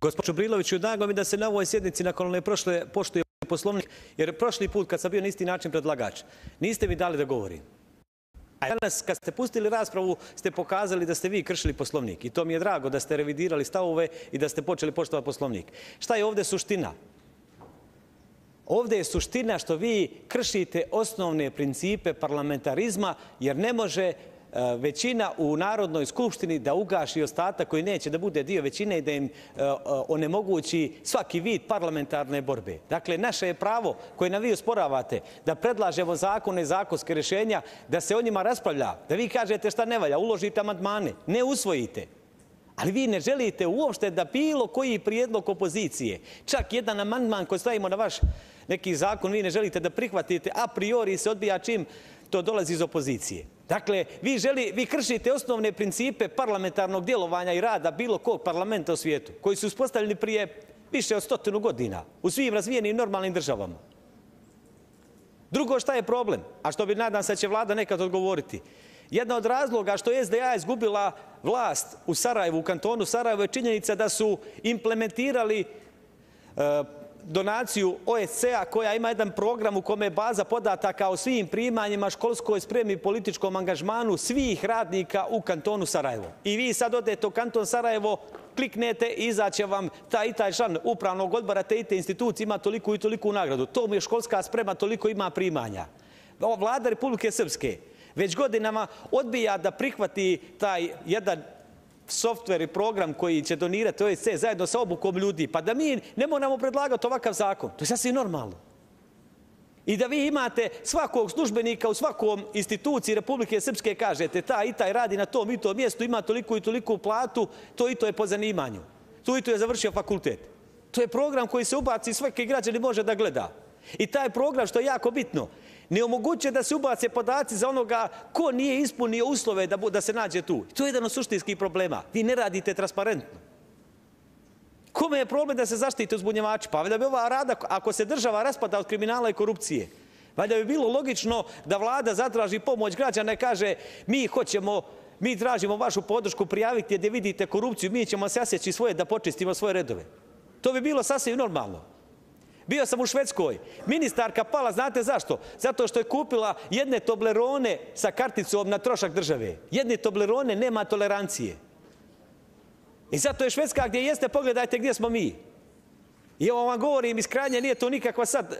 Gospodin Čubriloviću, drago mi da se na ovoj sjednici nakon one prošle poštuje poslovnik, jer prošli put kad sam bio na isti način predlagač, niste mi dali da govorim. A danas kad ste pustili raspravu ste pokazali da ste vi kršili poslovnik i to mi je drago da ste revidirali stavove i da ste počeli poštovati poslovnik. Šta je ovdje suština? Ovdje je suština što vi kršite osnovne principe parlamentarizma jer ne može E, većina u Narodnoj skupštini da ugaši ostatak koji neće da bude dio većine i da im e, e, onemogući svaki vid parlamentarne borbe. Dakle, naše je pravo koje nam vi usporavate da predlažemo zakone i zakonske rješenja, da se o njima raspravlja, da vi kažete šta ne valja, uložite amadmane, ne usvojite. Ali vi ne želite uopšte da bilo koji prijedlog opozicije, čak jedan amandman koji stavimo na vaš neki zakon, vi ne želite da prihvatite, a priori se odbija čim to dolazi iz opozicije. Dakle, vi, želi, vi kršite osnovne principe parlamentarnog djelovanja i rada bilo kog parlamenta u svijetu, koji su uspostavljeni prije više od stotinu godina u svim razvijenim normalnim državama. Drugo, šta je problem? A što bi nadam se će vlada nekad odgovoriti. Jedna od razloga što je SDA izgubila vlast u Sarajevu, u kantonu Sarajevo, je činjenica da su implementirali e, donaciju OSCE-a koja ima jedan program u kome je baza podataka o svim primanjima, školskoj spremi i političkom angažmanu svih radnika u kantonu Sarajevo. I vi sad odete u kanton Sarajevo, kliknete i izaće vam taj i taj član upravnog odbora te i te institucije ima toliku i toliko nagradu. To mu je školska sprema, toliko ima primanja. Vlada Republike Srpske već godinama odbija da prihvati taj jedan softver i program koji će donirati OSC zajedno sa obukom ljudi, pa da mi ne moramo predlagati ovakav zakon. To je sasvim normalno. I da vi imate svakog službenika u svakom instituciji Republike Srpske, kažete, ta i taj radi na tom i tom mjestu, ima toliko i toliko platu, to i to je po zanimanju. To i to je završio fakultet. To je program koji se ubaci i svaki građani može da gleda. I taj program, što je jako bitno, ne omogućuje da se ubace podaci za onoga ko nije ispunio uslove da, da se nađe tu. To je jedan od suštinskih problema. Vi ne radite transparentno. Kome je problem da se zaštite uzbunjevači? Pa valjda bi ova rada, ako se država raspada od kriminala i korupcije, valjda bi bilo logično da vlada zatraži pomoć građana i kaže mi hoćemo, mi tražimo vašu podršku, prijavite gdje vidite korupciju, mi ćemo se asjeći svoje da počistimo svoje redove. To bi bilo sasvim normalno. Bio sam u Švedskoj. Ministarka pala, znate zašto? Zato što je kupila jedne toblerone sa karticom na trošak države. Jedne toblerone nema tolerancije. I zato je Švedska gdje jeste, pogledajte gdje smo mi. I ovo vam govorim iz krajnje, nije to nikakva sad, e,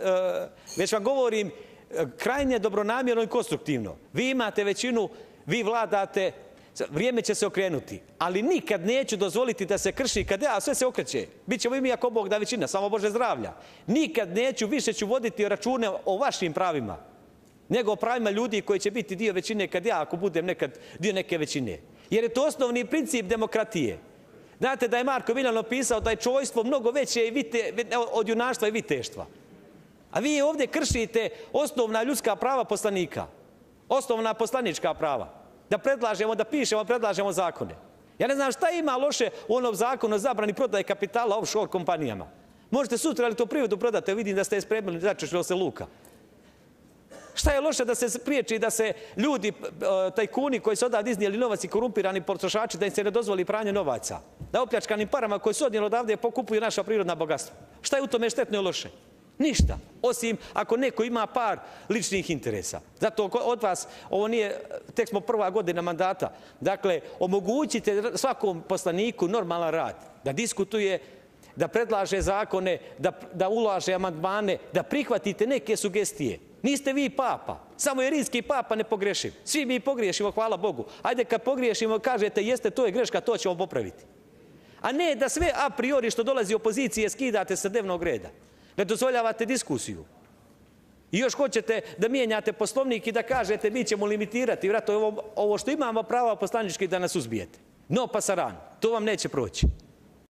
već vam govorim e, krajnje dobronamjerno i konstruktivno. Vi imate većinu, vi vladate, vrijeme će se okrenuti, ali nikad neću dozvoliti da se krši kad ja sve se okreće. Bićemo i mi ako Bog da većina, samo Bože zdravlja. Nikad neću, više ću voditi račune o vašim pravima, nego o pravima ljudi koji će biti dio većine kad ja, ako budem nekad dio neke većine. Jer je to osnovni princip demokratije. Znate da je Marko Milano pisao da je čovjstvo mnogo veće i vite, od junaštva i viteštva. A vi ovdje kršite osnovna ljudska prava poslanika. Osnovna poslanička prava da predlažemo, da pišemo, predlažemo zakone. Ja ne znam šta ima loše u onom zakonu o zabrani prodaje kapitala offshore kompanijama. Možete sutra ali to privodu prodate, vidim da ste spremili, začešljio se luka. Šta je loše da se priječi da se ljudi, e, taj kuni koji su odavde iznijeli novac i korumpirani potrošači, da im se ne dozvoli pranje novaca? Da opljačkanim parama koji su odnijeli odavde pokupuju naša prirodna bogatstva? Šta je u tome štetno i loše? Ništa. Osim ako neko ima par ličnih interesa. Zato od vas, ovo nije, tek smo prva godina mandata, dakle, omogućite svakom poslaniku normalan rad, da diskutuje, da predlaže zakone, da, da ulaže amandmane, da prihvatite neke sugestije. Niste vi papa, samo je rimski papa ne pogrešiv. Svi mi pogriješimo, hvala Bogu. Ajde kad pogriješimo, kažete, jeste, to je greška, to ćemo popraviti. A ne da sve a priori što dolazi opozicije skidate sa dnevnog reda. Ne dozvoljavate diskusiju. I još hoćete da mijenjate poslovnik i da kažete mi ćemo limitirati vrat, ovo, ovo što imamo prava poslanički da nas uzbijete. No pasaran, to vam neće proći.